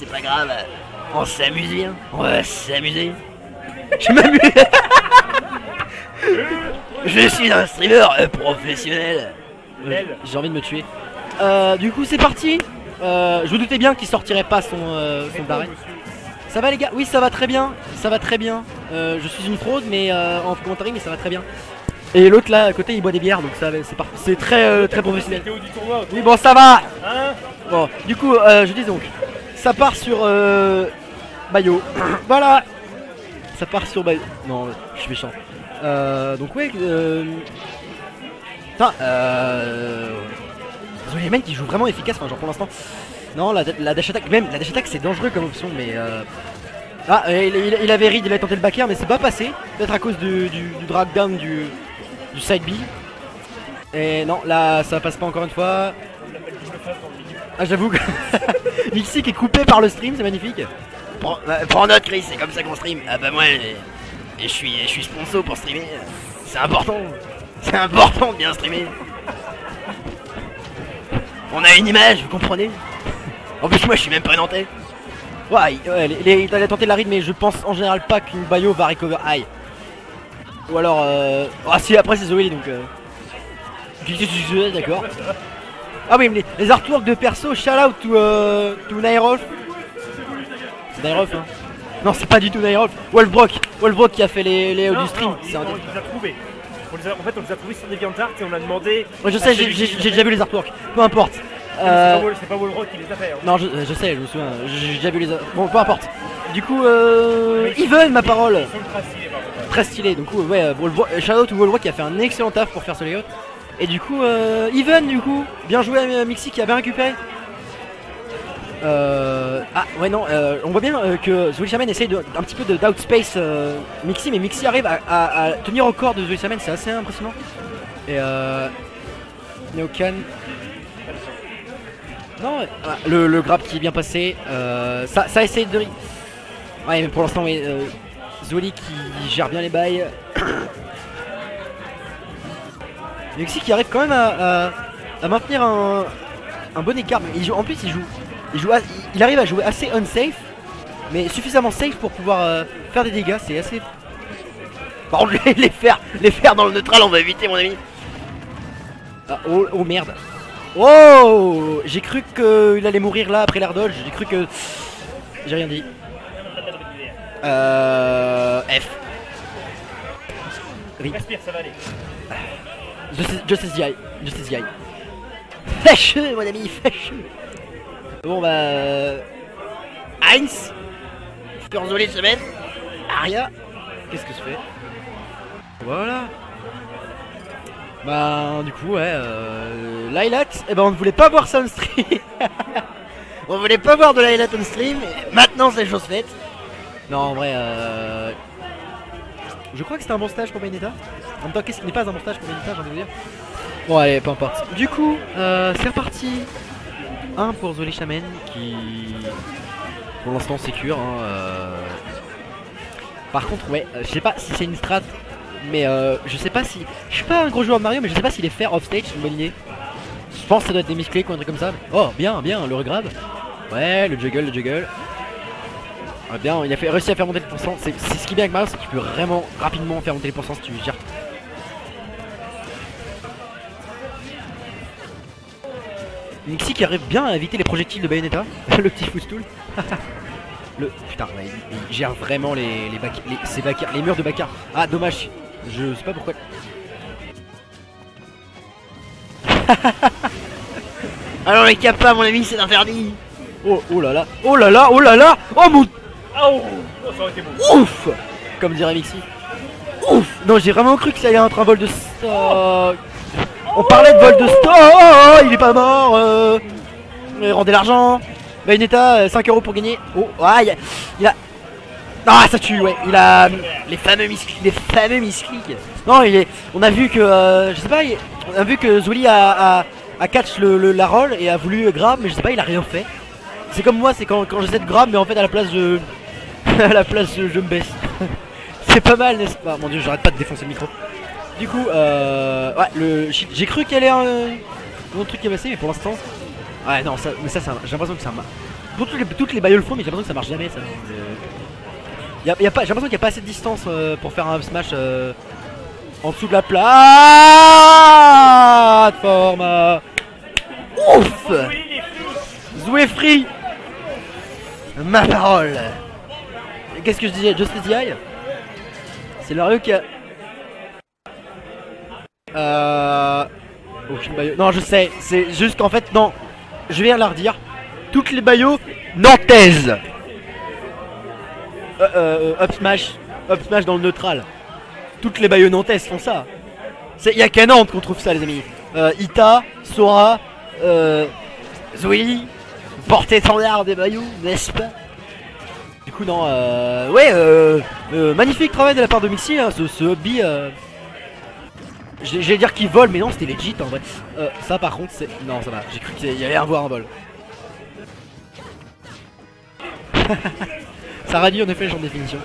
C'est pas grave, on s'amuse bien, on va s'amuser. Je m'amuse Je suis un streamer euh, professionnel. J'ai envie de me tuer. Euh, du coup, c'est parti. Euh, je vous doutais bien qu'il sortirait pas son, euh, son barret. Ça va les gars? Oui, ça va très bien. Ça va très bien. Euh, je suis une fraude, mais euh, en commentaire, mais ça va très bien. Et l'autre là à côté, il boit des bières, donc ça, va- c'est parfait. C'est très euh, très professionnel. Oui, bon, ça va. Hein? Bon, du coup, euh, je dis donc, ça part sur euh, Bayo. voilà. Ça part sur Bayo. Non, je suis méchant. Euh, donc ouais. Euh... Putain, euh... Désolé, les mecs, ils jouent vraiment efficace. Genre pour l'instant. Non, la, la dash attack, même la dash attack, c'est dangereux comme option, mais. Euh... Ah, il, avait read, il avait tenté le backer, mais c'est pas passé. Peut-être à cause du, du, du drag down du, du side B. Et non, là, ça passe pas encore une fois. Ah j'avoue que Mixi qui est coupé par le stream, c'est magnifique. Prends, bah, prends note Chris, c'est comme ça qu'on stream. Ah bah moi, je suis, je suis sponsor pour streamer. C'est important. C'est important de bien streamer. On a une image, vous comprenez? En plus moi je suis même pas nantais. Ouais, il, ouais, les- les- il a tenté la read, mais je pense en général pas qu'une Bayo va recover high. Ou alors, euh... Ah si, après c'est Zoé donc... Euh... D'accord. Ah oui, mais les, les artworks de perso, shout out to, euh, to Nairolf. C'est Nairolf, hein Non, c'est pas du tout Nairolf. Wolfbrock, Wolfbrock qui a fait les, les hauts du stream. non, un on dé- les a trouvés. On les a- en fait, on les a trouvés sur DeviantArt et on a demandé. Ouais, je sais, j'ai déjà vu les artworks. Peu importe. C'est Euh... pas Wall- C'est pas Wallrock qui les a fait. hein. Non, je, je sais, je me souviens, j'ai déjà vu les. Bon, peu importe. Du coup, euh. Even, ma parole Ils sont ultra stylés, par contre. Très stylé, coup, ouais, euh, euh, out to Wolfbrock qui a fait un excellent taf pour faire ce layout. Et du coup, euh, Even, du coup, bien joué à euh, Mixi qui a bien récupéré. Euh, ah, ouais, non, euh, on voit bien euh, que Zoe Shaman essaye de, un petit peu d'outspace euh, Mixi, mais Mixi arrive à, tenir au corps de Zoe Shaman, c'est assez impressionnant. Et euh. Neokan. Non, ah, le, le grab qui est bien passé, ça, ça essaye de. Ouais, mais pour l'instant, oui, Zoli qui gère bien les bails. Mexi qui arrive quand même à, à- à maintenir un, un bon écart. Mais il joue, en plus, il joue, il, joue, il- arrive à jouer assez unsafe, mais suffisamment safe pour pouvoir euh, faire des dégâts. C'est assez. Par contre les, les faire, les faire dans le neutral on va éviter mon ami. Ah, oh, oh, merde. Oh J'ai cru qu'il allait mourir là après l'air dodge. J'ai cru que. J'ai rien dit. Euh. F. Respire, ça va aller. Justice, DI. Justice DI. Fâcheux, mon ami, fâcheux. Bon, bah. euh, Heinz Furzoli de semaine Aria. Qu'est-ce que je fais? Voilà. Bah, du coup, ouais. Euh, Lilat, eh ben, on ne voulait pas voir ça on stream. On voulait pas voir de la Highlight on stream, maintenant c'est chose faite. non, en vrai, euh. Je crois que c'était un bon stage pour Benetta. En même temps, qu'est-ce qui n'est pas un bon stage pour Benetta, j'ai envie de vous dire Bon, allez, peu importe. Du coup, euh, c'est reparti. Un pour Zoli Shaman qui. Pour l'instant, sécure. Hein, euh. Par contre, ouais, je sais pas si c'est une strat, mais euh, je sais pas si. Je suis pas un gros joueur de Mario, mais je sais pas si les faire off stage une bonne idée. Je pense que ça doit être des misclés ou un truc comme ça. Oh, bien, bien, le regrab. Ouais, le juggle, le juggle. Ah, bien, il a réussi à faire monter le pourcent. C'est ce qui est bien avec Mario, c'est que tu peux vraiment rapidement faire monter les pourcents si tu gères. Nixie qui arrive bien à éviter les projectiles de Bayonetta. le petit footstool. le putain, il, gère vraiment les les, les murs de Bakar. Ah, dommage. Je sais pas pourquoi. Alors les capas mon ami c'est interdit. Oh, oh là là, oh là là, oh là là, oh mon Ah oh, ouf Comme dirait Mixi. Ouf Non, j'ai vraiment cru que ça allait être un vol de stock. On parlait de vol de. Oh, il est pas mort. Euh... Rendez l'argent. Bayonetta, euh, 5 euros pour gagner. Oh, ah, il a, Ah, ça tue, ouais. Il a Les fameux misclics, les fameux misclics. Non, il est. On a vu que, euh, je sais pas, on a vu que Zoli a, a, catch le, la roll et a voulu grab, mais je sais pas, il a rien fait. C'est comme moi, c'est quand, quand j'essaie de grab, mais en fait à la place je, à la place je, me baisse. c'est pas mal, n'est-ce pas? Mon dieu, j'arrête pas de défoncer le micro. Du coup, euh, ouais, le, j'ai cru qu'il y allait un, un autre truc qui est passé, mais pour l'instant, ouais, non, ça, mais ça, un- j'ai l'impression que c'est un, ma- Toutes les, toutes les le font, mais j'ai l'impression que ça marche jamais. Ça. Euh, y a, pas, j'ai l'impression qu'il n'y a pas assez de distance euh, pour faire un smash euh, en dessous de la plateforme. Ouf Zoué free Ma parole Qu'est-ce que je disais Just the Eye C'est Lario qui a... Euh... Aucune baillot... Non, je sais, c'est juste qu'en fait, non. Je vais la redire. Toutes les baillots nantaises euh, euh, Up smash Up smash dans le neutral. Toutes les baillots nantaises font ça. Il y a qu'à Nantes qu'on trouve ça, les amis. Euh, Ita, Sora, euh, Zoé, porte-étendard des maillots, n'est-ce pas? Coup, non, euh, ouais, euh, euh, magnifique travail de la part de Mixi, hein, ce, ce hobby. Euh, J'allais dire qu'il vole, mais non, c'était legit en vrai. Euh, ça, par contre, c'est. Non, ça va, j'ai cru qu'il y allait avoir un vol. ça radie en effet, genre définition.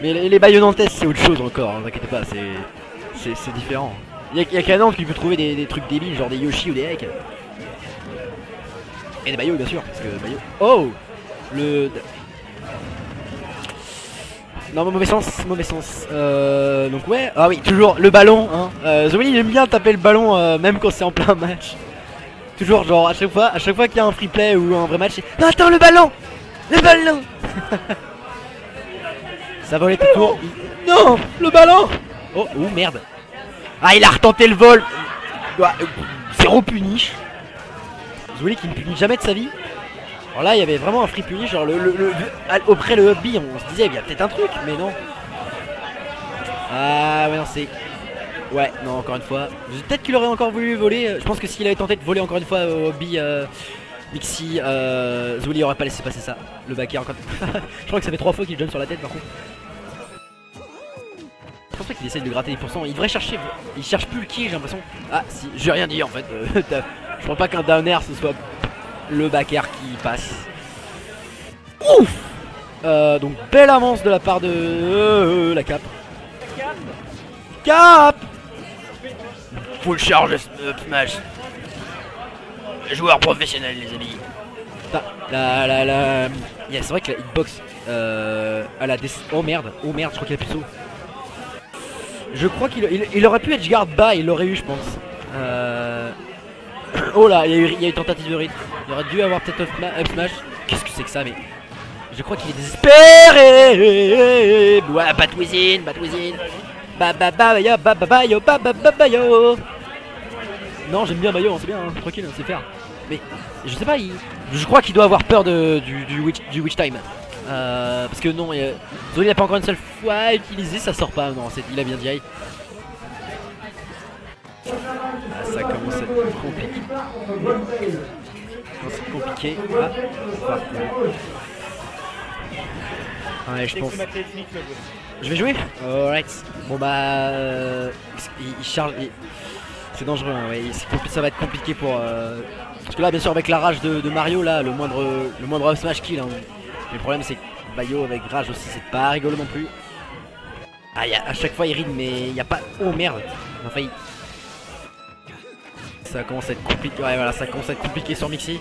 Mais les, les baïonnantes, c'est autre chose encore, hein, t'inquiète pas, c'est. C'est différent. Y'a y a qu'à Nantes qui peut trouver des, des trucs débiles, genre des Yoshi ou des Heck. Et des Bayo bien sûr, parce que Bayo. Oh Le. Non, mauvais sens, mauvais sens. Euh, donc ouais, ah oui, toujours le ballon. Hein. Euh, il aime bien taper le ballon, euh, même quand c'est en plein match. Toujours genre à chaque fois, à chaque fois qu'il y a un free play ou un vrai match, non attends le ballon, le ballon. Ça volait tout court. Non, le ballon. Oh, oh merde. Ah il a retenté le vol. Euh, Zéro punish. Zouli qui ne punit jamais de sa vie. Alors là, il y avait vraiment un free punish. Genre, le, auprès le hubby, on se disait, il y a peut-être un truc, mais non. Ah, ouais, non, c'est. Ouais, non, encore une fois. Peut-être qu'il aurait encore voulu voler. euh, Je pense que s'il avait tenté de voler encore une fois au hobby euh, Mixi, euh, Zouli aurait pas laissé passer ça. Le back air encore. Je crois que ça fait trois fois qu'il donne sur la tête, par contre. Je pense pas qu'il essaye de gratter 10%. Il devrait chercher. Il cherche plus le qui, j'ai l'impression. Ah, si, j'ai rien dit en fait. Euh, je crois pas qu'un down air ce soit le back air qui passe. Ouf Euh, Donc belle avance de la part de euh, la cap. Cap Full charge smash. Joueur professionnel, les amis. La la la. Yeah, c'est vrai que la hitbox. Euh, à la. Oh merde, oh merde, je crois qu'il a plus de saut. Je crois qu'il il, il aurait pu edge guard bas, il l'aurait eu, je pense. Euh... Oh là, il y, a eu, y a eu tentative de rythme. Il aurait dû avoir peut-être up, sma- up smash. Qu'est-ce que c'est que ça, mais. Je crois qu'il est désespéré. Ouais, Batwizin, Batwizin. Ba ba ba ba ba ba ba ba. Non, j'aime bien Mayo, hein, c'est bien, hein, tranquille, on sait faire. Mais je sais pas, il... je crois qu'il doit avoir peur de, du, du, witch, time. Euh, parce que non, il, Zoli n'a pas encore une seule fois utilisé, ça sort pas. Non, c'est- il a bien dit. Ça commence à être compliqué. À être compliqué? Ah. Ouais, je pense. c'est. Je vais jouer? Alright. Bon bah... euh, il, charge... C'est dangereux, hein, ouais. c'est ça va être compliqué pour... euh, Parce que là, bien sûr, avec la rage de, Mario, là, le moindre, le moindre smash kill. hein. Mais le problème, c'est que Bayo avec rage aussi, c'est pas rigolo non plus. Ah, y a- à chaque fois, il ride, mais il y a pas... Oh merde. Ça commence à être compliqué. Voilà, ça commence à être compliqué sur Mixi.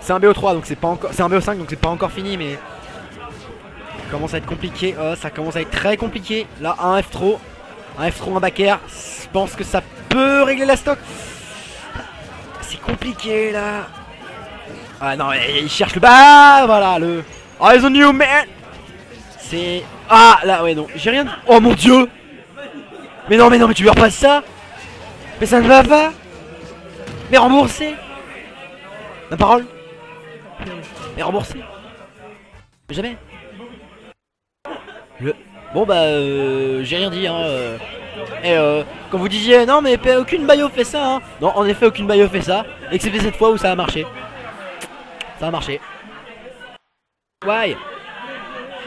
C'est un BO3, donc c'est pas encore... C'est un BO5, donc c'est pas encore fini, mais... Ça commence à être compliqué, oh, ça commence à être très compliqué. Là, un F trop, un F trop, un back air. Je pense que ça peut régler la stock. C'est compliqué là. Ah non, il cherche le bas, voilà le. Eyes on you, man. C'est ah là ouais non, j'ai rien. Oh mon dieu. Mais non, mais non, mais tu lui repasses ça? Mais ça ne va pas. Mais remboursé. La parole. Mais remboursé. Mais jamais. Bon bah euh, j'ai rien dit hein. euh. Et euh, quand vous disiez non mais aucune bayo fait ça hein. Non en effet aucune bayo fait ça. Excepté cette fois où ça a marché. Ça a marché. Ouais.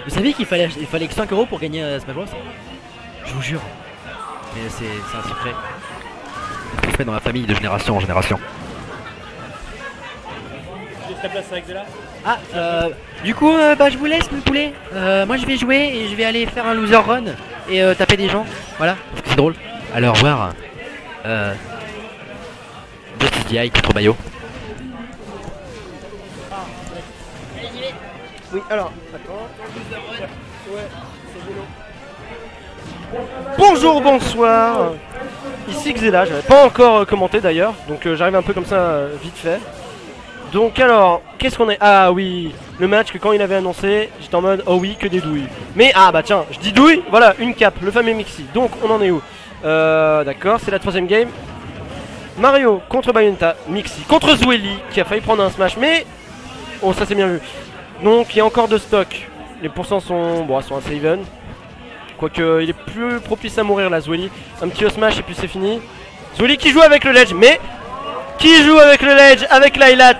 Vous saviez qu'il fallait fallait que 5 euros pour gagner euh, Smash Bros? Je vous jure. Mais c'est un secret. Dans la famille de génération en génération. Ah, euh, du coup, euh, bah, je vous laisse, mon poulet. Euh, moi, je vais jouer et je vais aller faire un loser run et euh, taper des gens. Voilà, parce que c'est drôle. Alors, voir. Euh. Justice DI contre Bayo. Oui, alors, attends. Bonjour, bonsoir. Ici Xela, j'avais pas encore euh, commenté d'ailleurs, donc euh, j'arrive un peu comme ça euh, vite fait. Donc alors, qu'est-ce qu'on est Ah oui, le match que quand il avait annoncé, j'étais en mode oh oui, que des douilles. Mais ah bah tiens, je dis douille, voilà, une cape, le fameux Mixi. Donc on en est où? D'accord, c'est la troisième game. Mario contre Bayonetta, Mixi contre Zwelly qui a failli prendre un smash, mais oh ça c'est bien vu. Donc il y a encore de stock. Les pourcents sont bon, sont assez even. Quoique il est plus propice à mourir là, Zwelly. Un petit smash et puis c'est fini. Zwelly qui joue avec le ledge, mais qui joue avec le ledge, avec l'Highlight,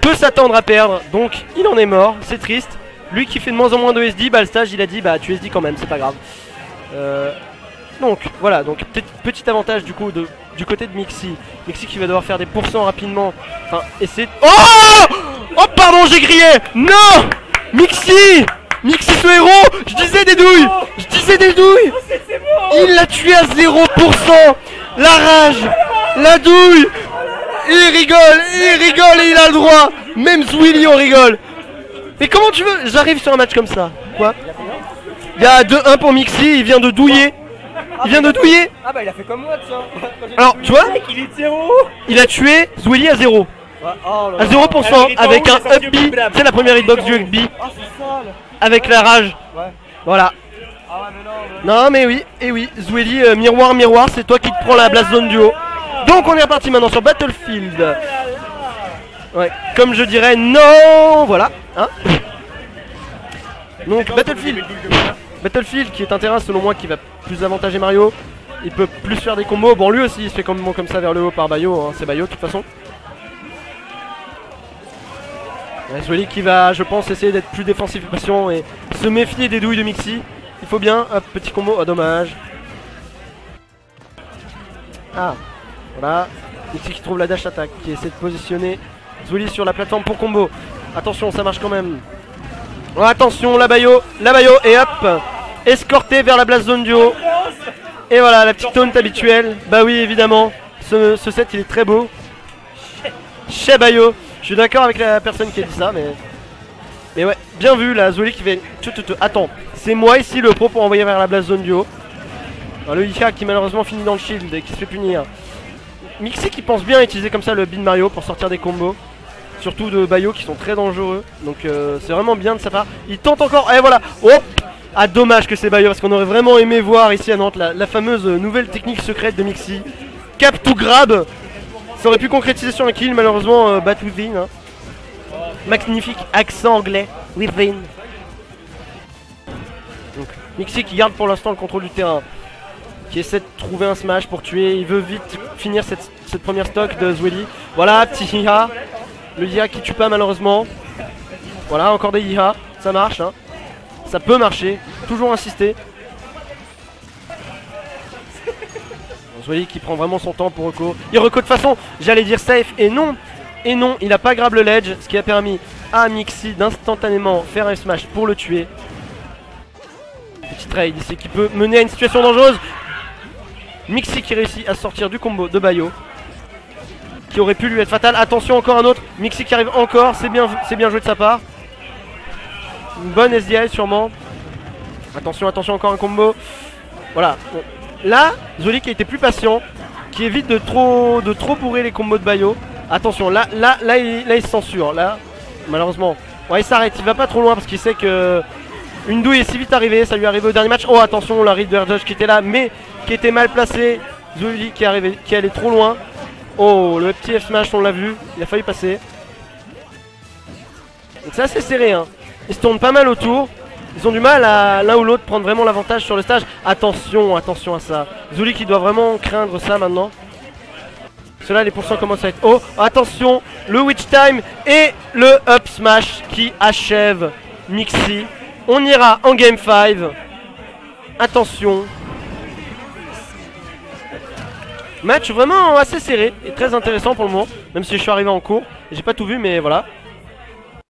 peut s'attendre à perdre. Donc il en est mort, c'est triste. Lui qui fait de moins en moins de SD, bah le stage il a dit bah tu SD quand même, c'est pas grave. Euh, donc voilà, donc petit, avantage du coup de, du côté de Mixi. Mixi qui va devoir faire des pourcents rapidement. Enfin, essayer. Oh Oh pardon, j'ai grillé Non Mixi Mixi ce héros Je Disais des douilles Il l'a tué à 0% La rage La douille Il rigole Il rigole et il a le droit Même Zwilly on rigole Mais comment tu veux? J'arrive sur un match comme ça. Quoi? Il y a 2-1 pour Mixi, il vient de douiller. Il vient de douiller Ah bah il a fait comme moi de ça Alors, tu vois? il est zéro Il a tué Zwilly à 0. Oh là À là. 0% Alors, il est avec un up B. C'est la première hitbox du up B. Ah c'est Avec la rage. Voilà. Non mais... Oui, et oui, Zwelly, euh, miroir, miroir, c'est toi qui te prends la blast zone du haut. Donc on est reparti maintenant sur Battlefield. Ouais, comme je dirais, non, voilà. Hein Donc Battlefield, Battlefield qui est un terrain selon moi qui va plus avantager Mario. Il peut plus faire des combos. Bon lui aussi il se fait comme, comme ça vers le haut par Bayo, hein, c'est Bayo de toute façon. Zwelly qui va, je pense, essayer d'être plus défensif et patient et se méfier des douilles de Mixi. Il faut bien, hop, petit combo, oh dommage. Ah, voilà. Mixi qui trouve la dash attack, qui essaie de positionner Zwilly sur la plateforme pour combo. Attention, ça marche quand même. Attention, la bayo, la bayo, et hop Escorté vers la blast zone du haut. Et voilà, la petite taunt habituelle. Bah oui, évidemment. Ce, set, il est très beau. Chez Bayo. Je suis d'accord avec la personne qui a dit ça, mais... Mais ouais, bien vu, la Zwilly qui fait... Attends, c'est moi ici le pro pour envoyer vers la blast zone du haut. Le Ika qui malheureusement finit dans le shield et qui se fait punir. Mixi qui pense bien utiliser comme ça le bin Mario pour sortir des combos. Surtout de Bayo qui sont très dangereux. Donc euh, c'est vraiment bien de sa part. Il tente encore. Et voilà. Oh Ah dommage que c'est Bayo parce qu'on aurait vraiment aimé voir ici à Nantes la, la fameuse nouvelle technique secrète de Mixi. Cap to grab. Ça aurait pu concrétiser sur un kill malheureusement euh, bat within. hein. Magnifique accent anglais. Within. Mixi qui garde pour l'instant le contrôle du terrain qui essaie de trouver un smash pour tuer. Il veut vite finir cette, première stock de Zwelly. Voilà, petit Iha. Le Iha qui tue pas malheureusement. Voilà, encore des Iha. Ça marche. hein. Ça peut marcher. Toujours insister. Zwelly qui prend vraiment son temps pour Reco. Il reco de façon, j'allais dire safe. Et non, et non, il a pas grab le ledge. Ce qui a permis à Mixi d'instantanément faire un smash pour le tuer. Petit trade ici qui peut mener à une situation dangereuse. Mixi qui réussit à sortir du combo de Bayo. Qui aurait pu lui être fatal. Attention, encore un autre. Mixi qui arrive encore. C'est bien, bien joué de sa part. Une bonne SDI sûrement. Attention, attention, encore un combo. Voilà. Bon. Là, Zoli qui a été plus patient. Qui évite de trop, de trop bourrer les combos de Bayo. Attention, là, là, là, il, se censure. Là, malheureusement. Ouais, il s'arrête. Il va pas trop loin parce qu'il sait que une douille est si vite arrivée, ça lui est arrivé au dernier match. Oh attention, la Reader Judge qui était là, mais qui était mal placé. Zully qui est qui allait trop loin. Oh, le petit F smash, on l'a vu, il a failli passer. Donc c'est serré, hein. Ils se tournent pas mal autour. Ils ont du mal à l'un ou l'autre prendre vraiment l'avantage sur le stage. Attention, attention à ça. Zully qui doit vraiment craindre ça maintenant. Cela, les pourcents commencent à être haut. Attention, le Witch Time et le Up Smash qui achève Mixi. On ira en Game 5. Attention. Match vraiment assez serré et très intéressant pour le moment. Même si je suis arrivé en cours. J'ai pas tout vu, mais voilà.